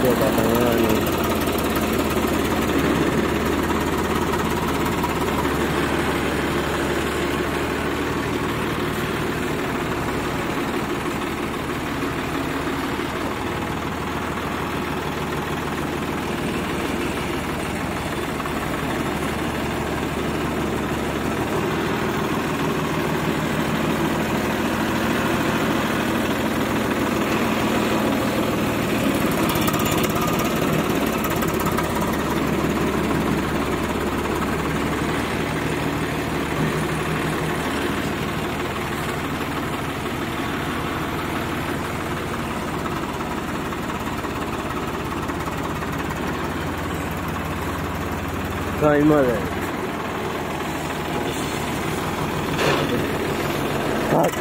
这个，等等等。Ver. Bak.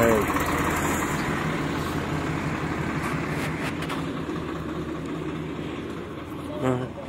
Evet. Hı.